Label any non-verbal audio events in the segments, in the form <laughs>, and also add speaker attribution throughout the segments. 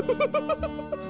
Speaker 1: Ha ha ha ha ha!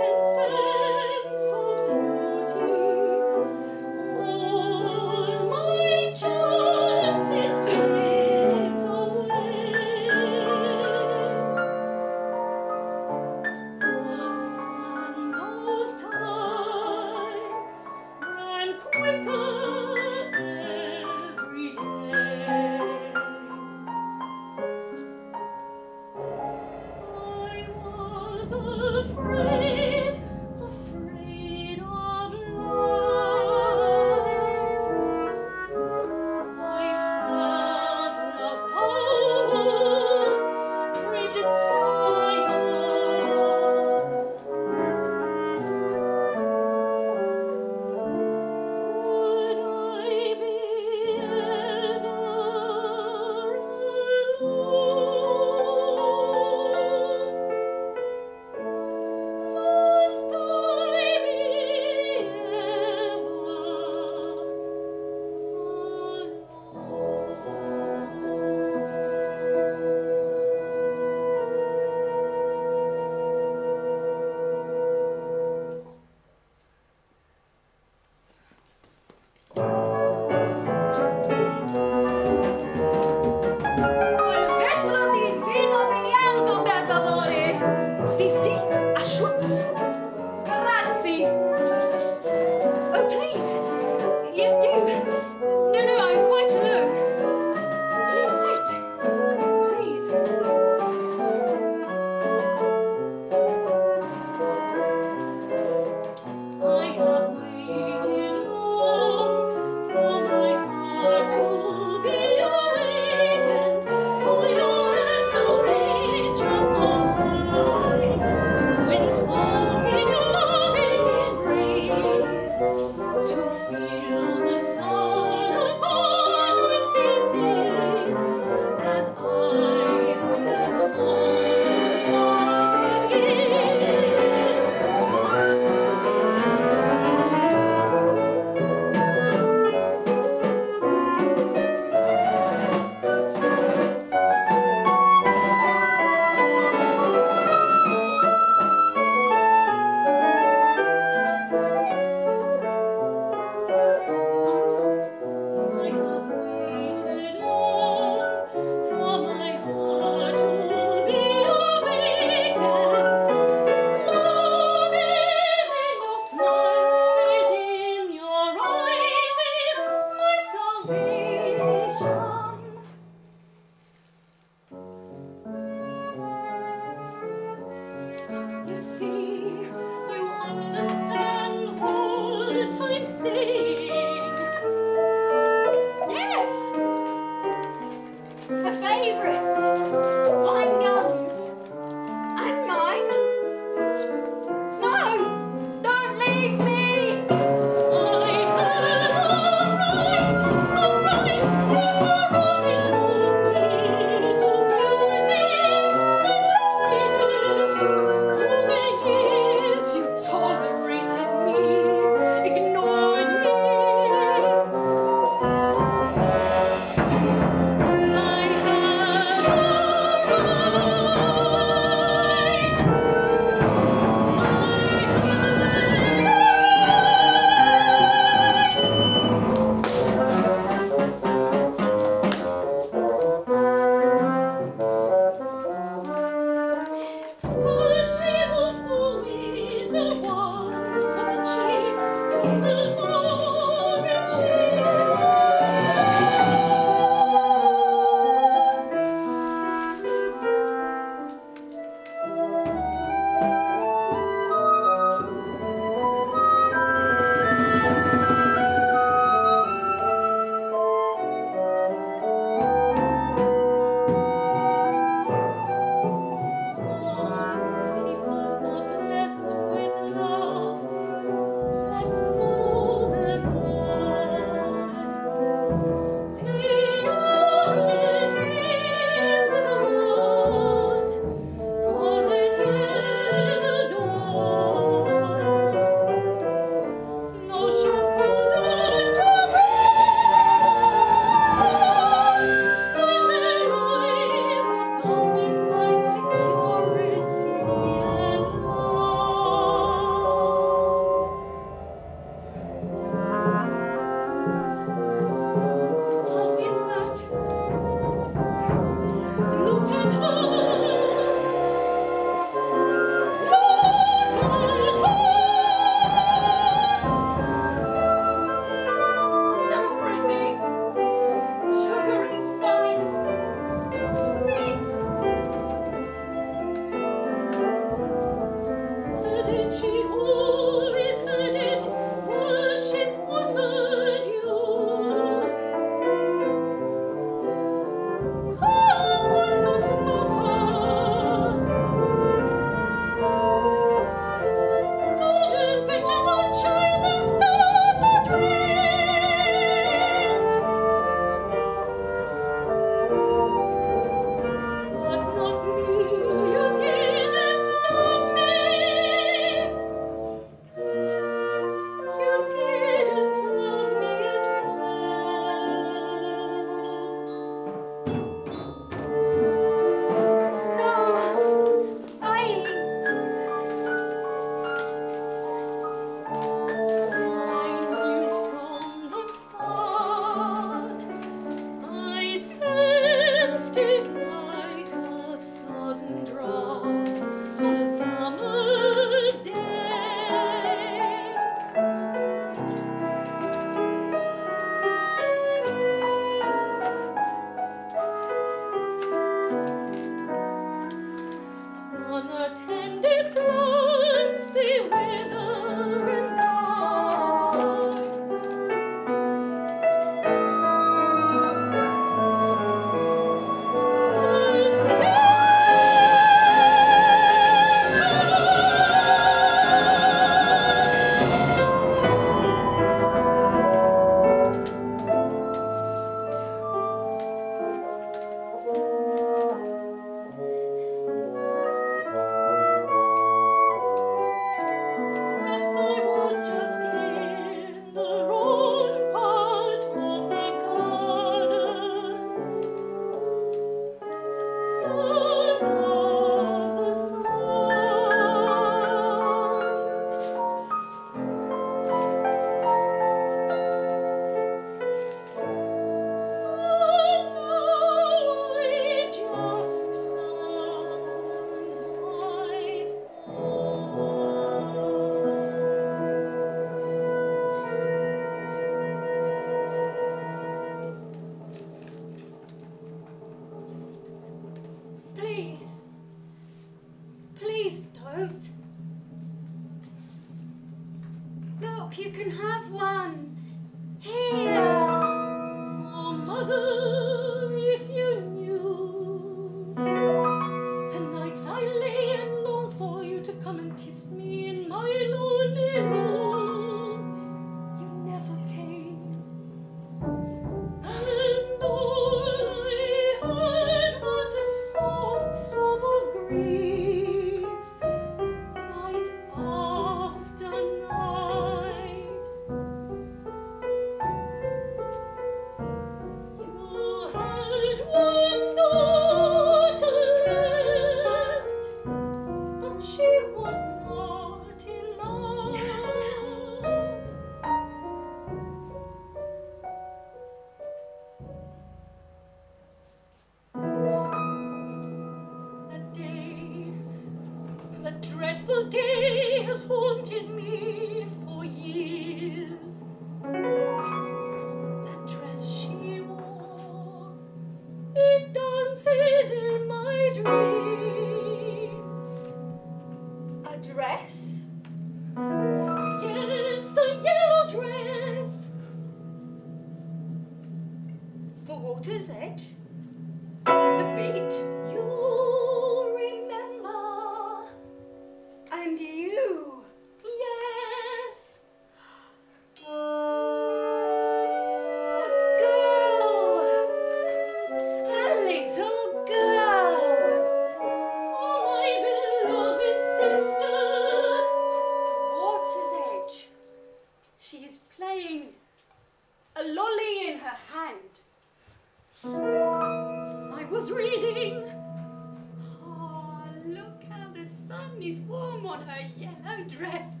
Speaker 1: on her yellow dress.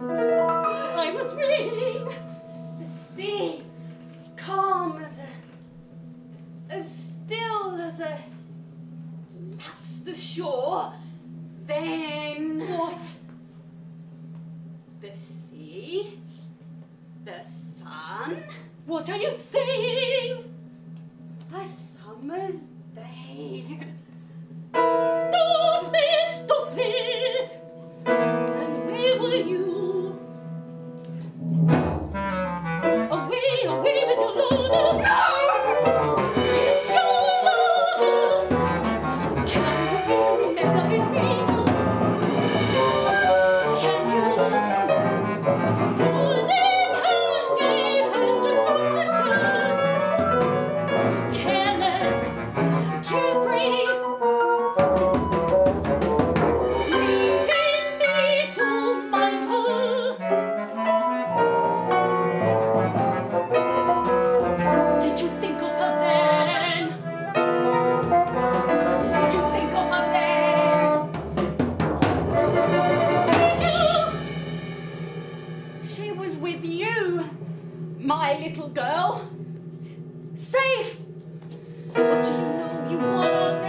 Speaker 2: I was reading.
Speaker 1: The sea was calm as a, as still as a Laps the shore. Then
Speaker 2: what?
Speaker 1: The sea, the sun.
Speaker 2: What are you saying?
Speaker 1: A summer's day. <laughs>
Speaker 2: Stop!
Speaker 1: my little girl safe.
Speaker 2: What do you know? You want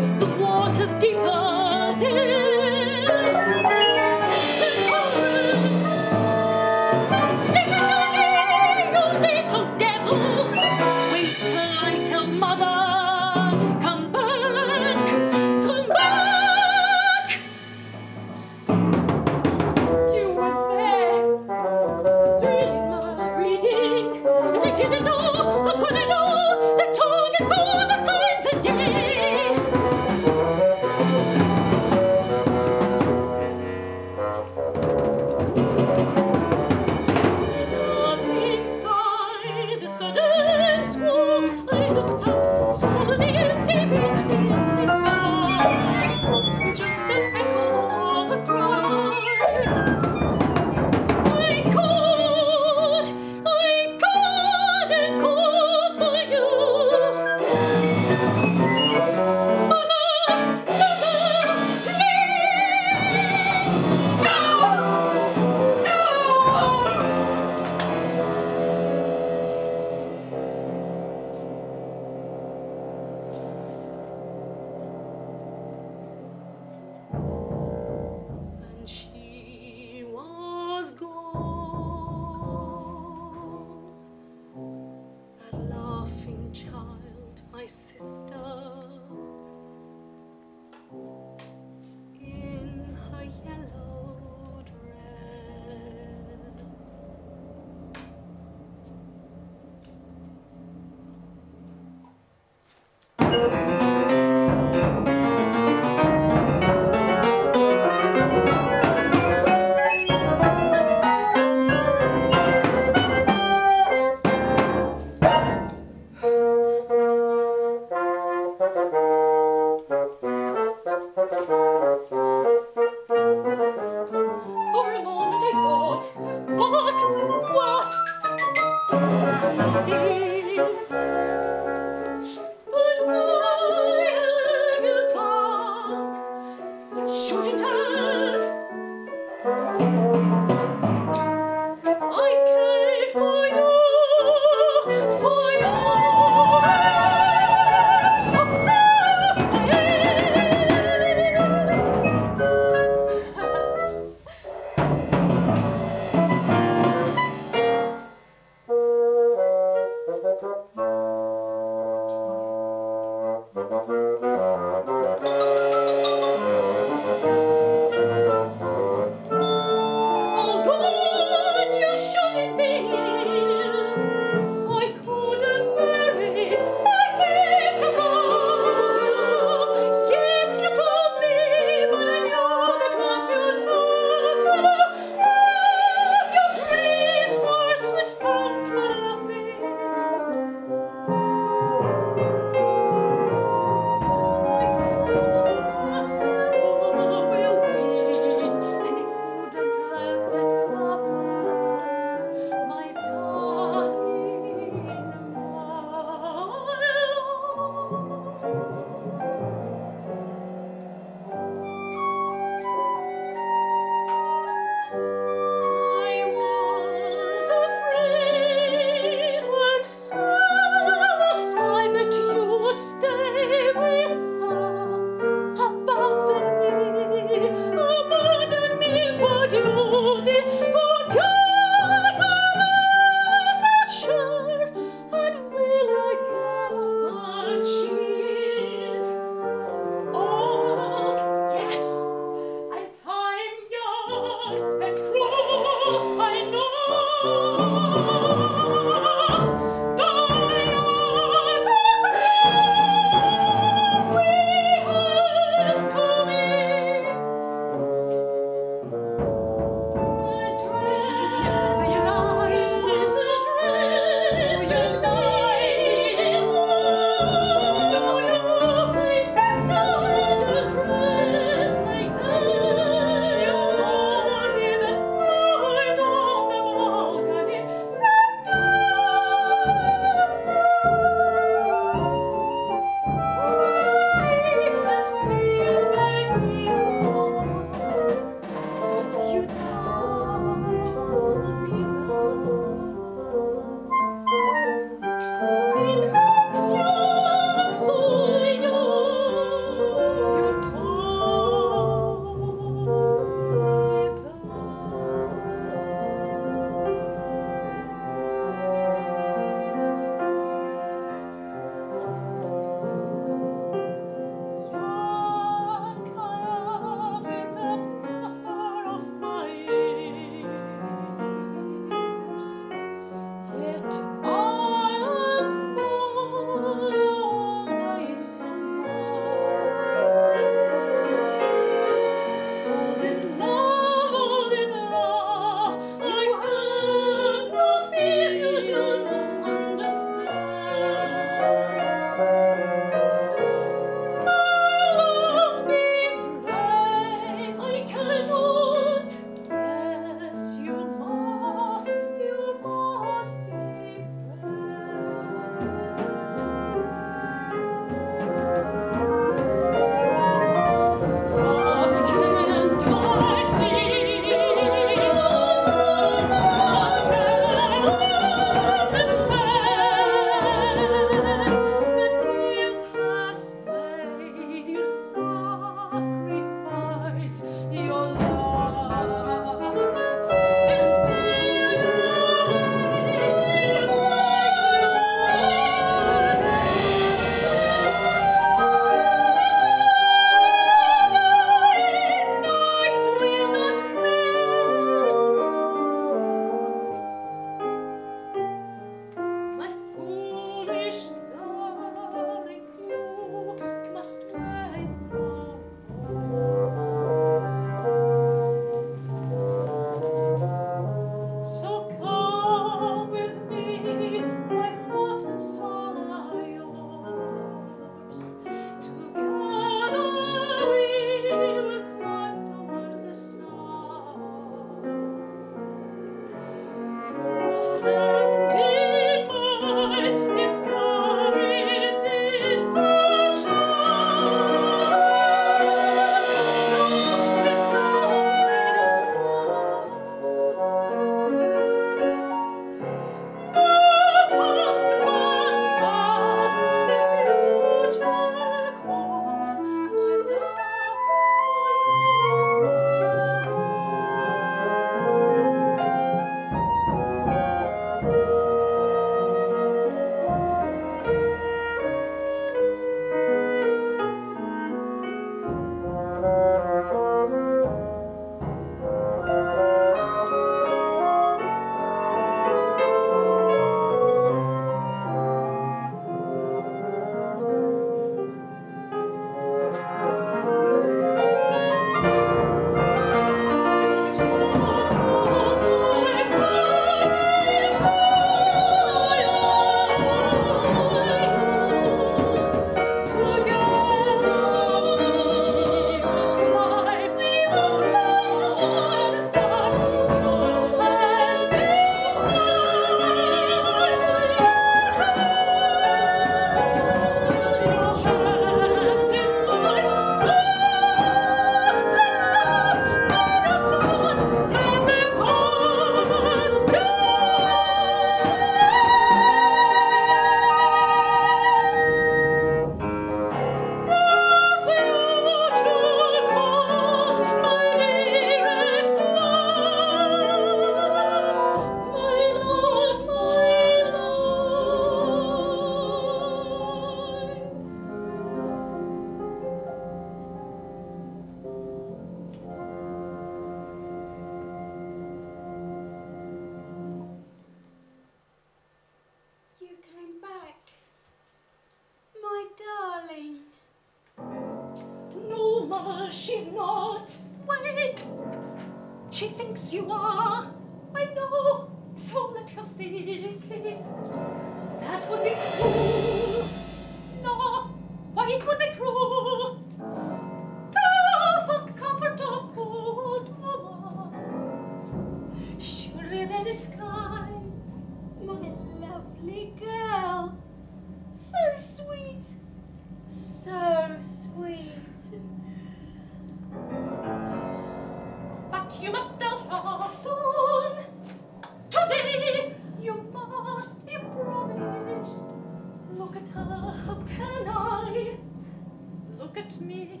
Speaker 2: me.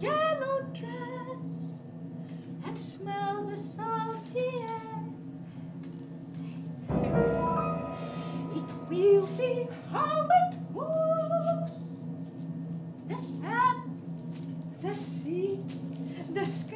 Speaker 2: yellow dress and smell the salty air. It will be how it was the sand, the sea, the sky.